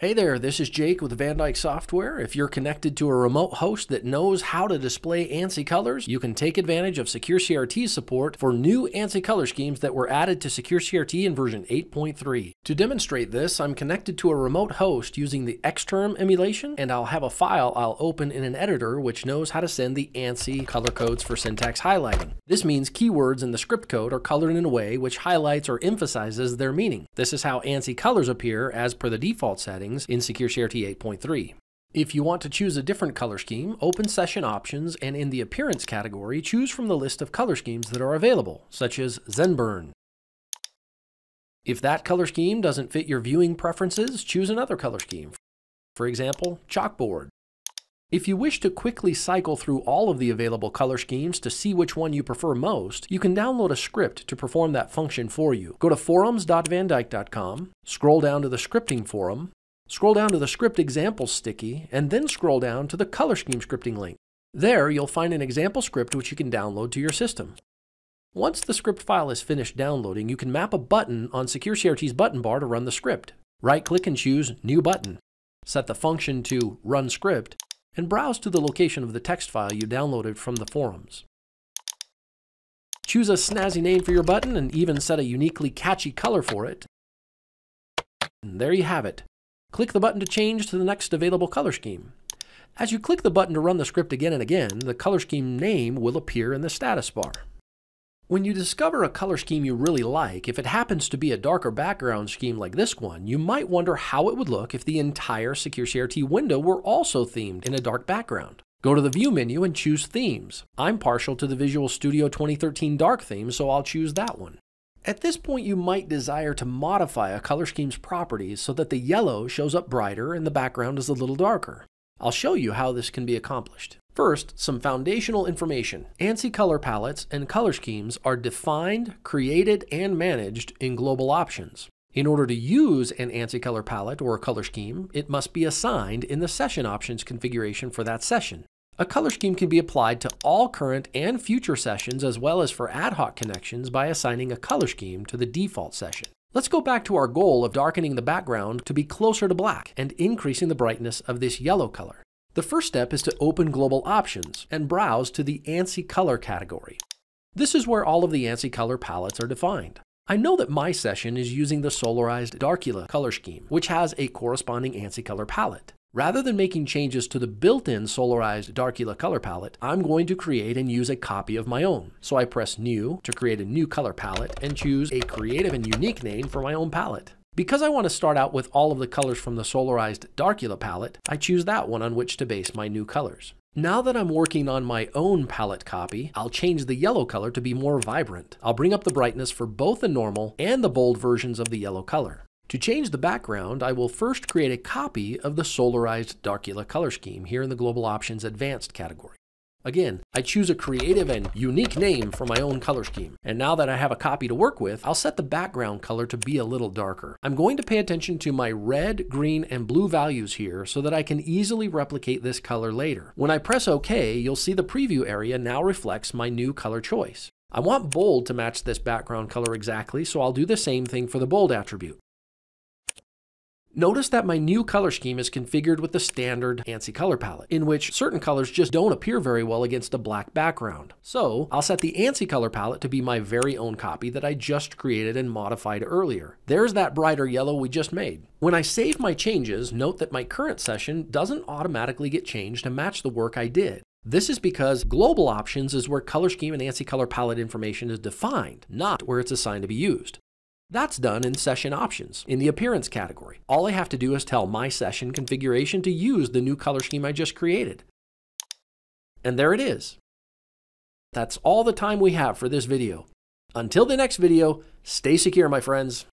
Hey there, this is Jake with VanDyke Software. If you're connected to a remote host that knows how to display ANSI colors, you can take advantage of SecureCRT support for new ANSI color schemes that were added to SecureCRT in version 8.3. To demonstrate this, I'm connected to a remote host using the Xterm emulation, and I'll have a file I'll open in an editor which knows how to send the ANSI color codes for syntax highlighting. This means keywords in the script code are colored in a way which highlights or emphasizes their meaning. This is how ANSI colors appear as per the default setting settings in SecureCRT 8.3. If you want to choose a different color scheme, open Session Options and in the Appearance category, choose from the list of color schemes that are available, such as Zenburn. If that color scheme doesn't fit your viewing preferences, choose another color scheme. For example, Chalkboard. If you wish to quickly cycle through all of the available color schemes to see which one you prefer most, you can download a script to perform that function for you. Go to forums.vandyke.com, scroll down to the scripting forum, Scroll down to the script example sticky, and then scroll down to the color scheme scripting link. There, you'll find an example script which you can download to your system. Once the script file is finished downloading, you can map a button on SecureCRT's button bar to run the script. Right-click and choose New Button. Set the function to Run Script, and browse to the location of the text file you downloaded from the forums. Choose a snazzy name for your button and even set a uniquely catchy color for it. And there you have it. Click the button to change to the next available color scheme. As you click the button to run the script again and again, the color scheme name will appear in the status bar. When you discover a color scheme you really like, if it happens to be a darker background scheme like this one, you might wonder how it would look if the entire SecureCRT window were also themed in a dark background. Go to the View menu and choose Themes. I'm partial to the Visual Studio 2013 Dark theme, so I'll choose that one. At this point, you might desire to modify a color scheme's properties so that the yellow shows up brighter and the background is a little darker. I'll show you how this can be accomplished. First, some foundational information. ANSI color palettes and color schemes are defined, created, and managed in global options. In order to use an ANSI color palette or a color scheme, it must be assigned in the session options configuration for that session. A color scheme can be applied to all current and future sessions as well as for ad hoc connections by assigning a color scheme to the default session. Let's go back to our goal of darkening the background to be closer to black and increasing the brightness of this yellow color. The first step is to open Global Options and browse to the ANSI Color category. This is where all of the ANSI color palettes are defined. I know that my session is using the Solarized Darcula color scheme, which has a corresponding ANSI color palette. Rather than making changes to the built-in solarized Darcula color palette, I'm going to create and use a copy of my own. So I press New to create a new color palette and choose a creative and unique name for my own palette. Because I want to start out with all of the colors from the solarized Darcula palette, I choose that one on which to base my new colors. Now that I'm working on my own palette copy, I'll change the yellow color to be more vibrant. I'll bring up the brightness for both the normal and the bold versions of the yellow color. To change the background, I will first create a copy of the Solarized Darcula color scheme here in the Global Options Advanced category. Again, I choose a creative and unique name for my own color scheme. And now that I have a copy to work with, I'll set the background color to be a little darker. I'm going to pay attention to my red, green, and blue values here so that I can easily replicate this color later. When I press OK, you'll see the preview area now reflects my new color choice. I want bold to match this background color exactly, so I'll do the same thing for the bold attribute. Notice that my new color scheme is configured with the standard ANSI color palette, in which certain colors just don't appear very well against a black background. So I'll set the ANSI color palette to be my very own copy that I just created and modified earlier. There's that brighter yellow we just made. When I save my changes, note that my current session doesn't automatically get changed to match the work I did. This is because global options is where color scheme and ANSI color palette information is defined, not where it's assigned to be used. That's done in Session Options in the Appearance category. All I have to do is tell my session configuration to use the new color scheme I just created. And there it is. That's all the time we have for this video. Until the next video, stay secure, my friends.